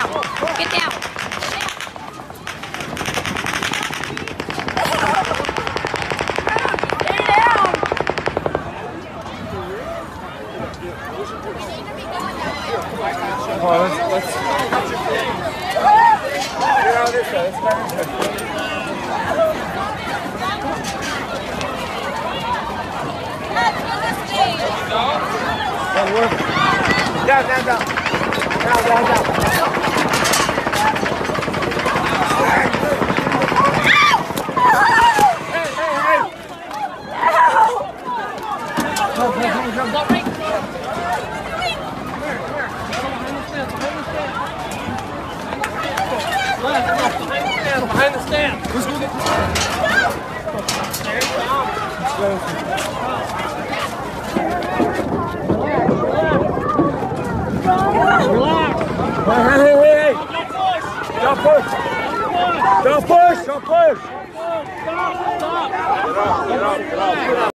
down. Get down. Down, down, down. Down, down, down. Behind the stand. Let's go get the Relax. Relax. Hey, hey, hey, hey. Don't push. Don't push. Don't push. Stop, stop. Get up, get up, get up.